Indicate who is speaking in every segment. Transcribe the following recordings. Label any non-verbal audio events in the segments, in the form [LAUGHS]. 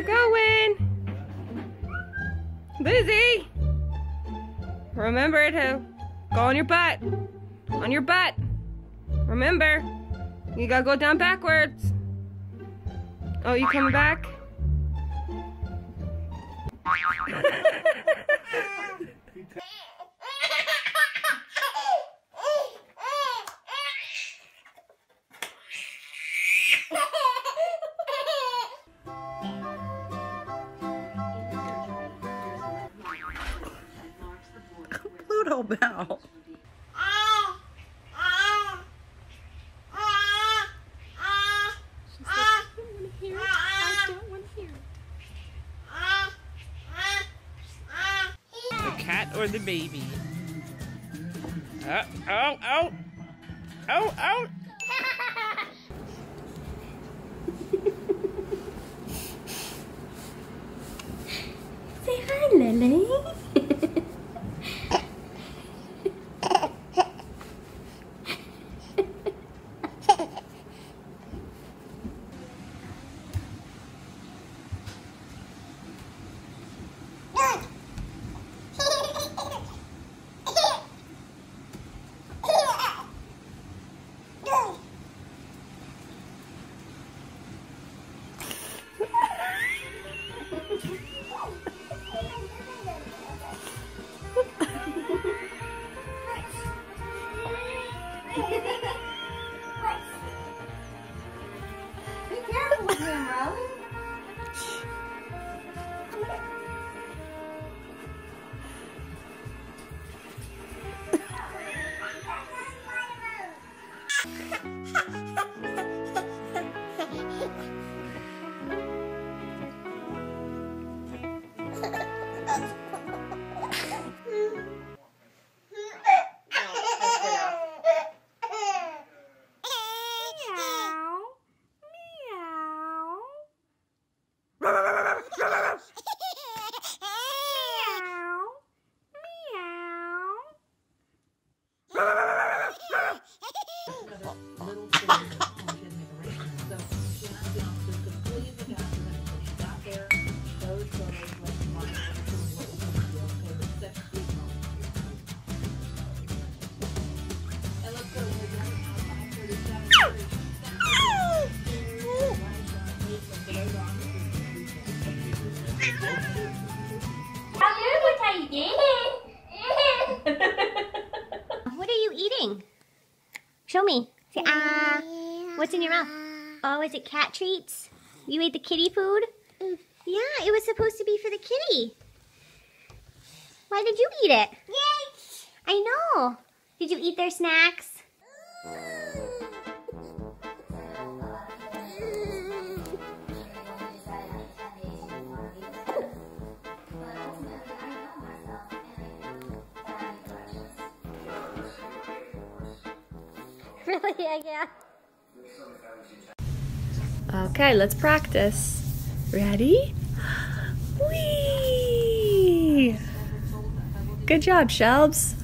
Speaker 1: you going? Lizzie! Remember to go on your butt. On your butt. Remember, you gotta go down backwards. Oh, you coming back? [LAUGHS]
Speaker 2: Pluto Bell.
Speaker 3: The cat or the baby? Oh, oh, oh! Oh, oh!
Speaker 4: Say hi, Lily. Him, Rose. Meow. Oh, is it cat treats? You ate the kitty food? Mm. Yeah, it was supposed to be for the kitty. Why did you eat it? Yes. I know. Did you eat their snacks? really? [LAUGHS] Oh, yeah, yeah.
Speaker 1: Okay, let's practice. Ready? [GASPS] Whee! Good job, Shelbs.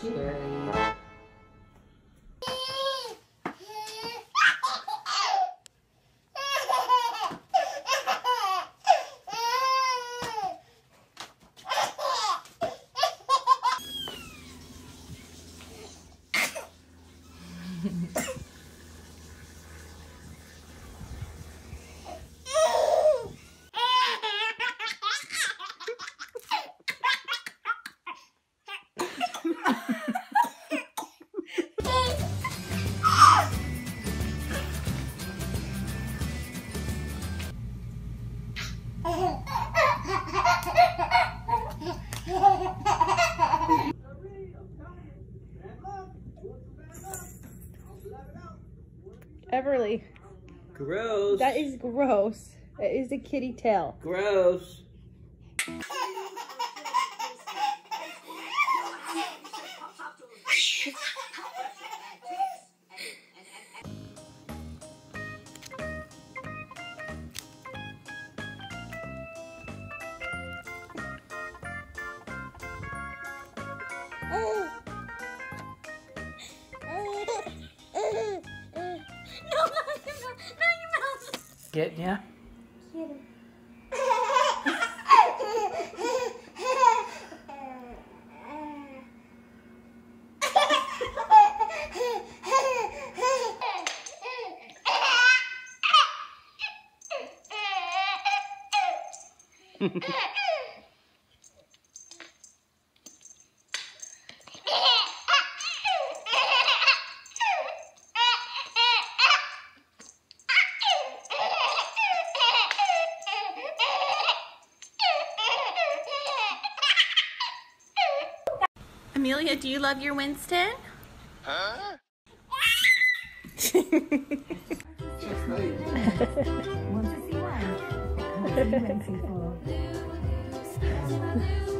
Speaker 1: Cheers. [LAUGHS] Everly,
Speaker 3: Gross.
Speaker 1: that is gross. It is a kitty tail.
Speaker 3: gross.
Speaker 2: Ya? [LAUGHS]
Speaker 5: Amelia, do you love your Winston? [LAUGHS]
Speaker 3: Jack. [LAUGHS] [LAUGHS]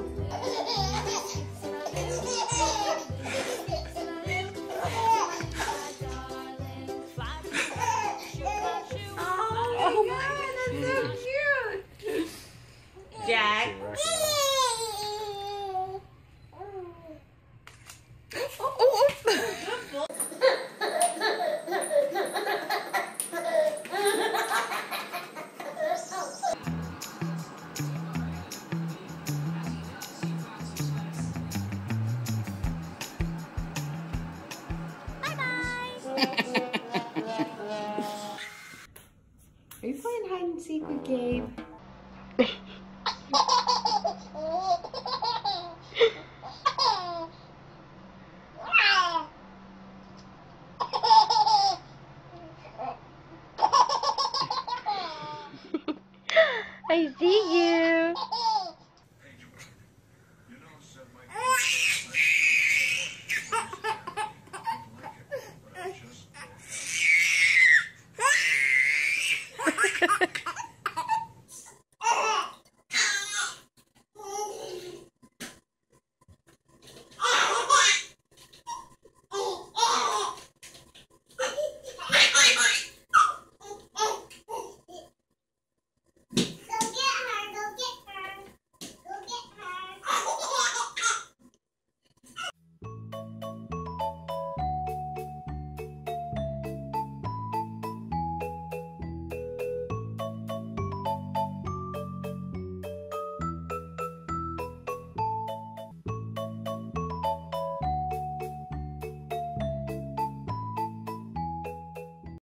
Speaker 2: Are you playing hide and seek with Gabe? [LAUGHS]
Speaker 4: I see you.